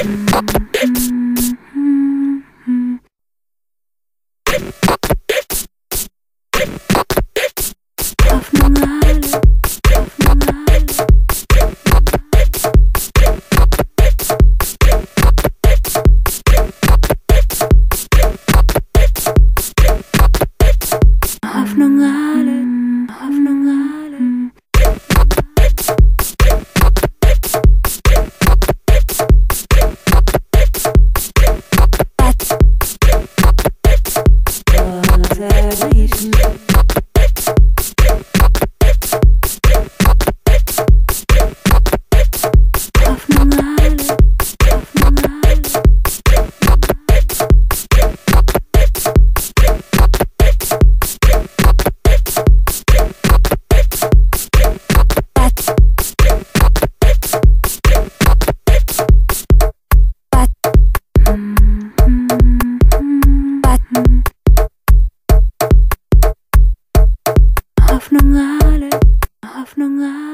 Alle. Hoffnung Hoffnung alle, Hoffnung alle.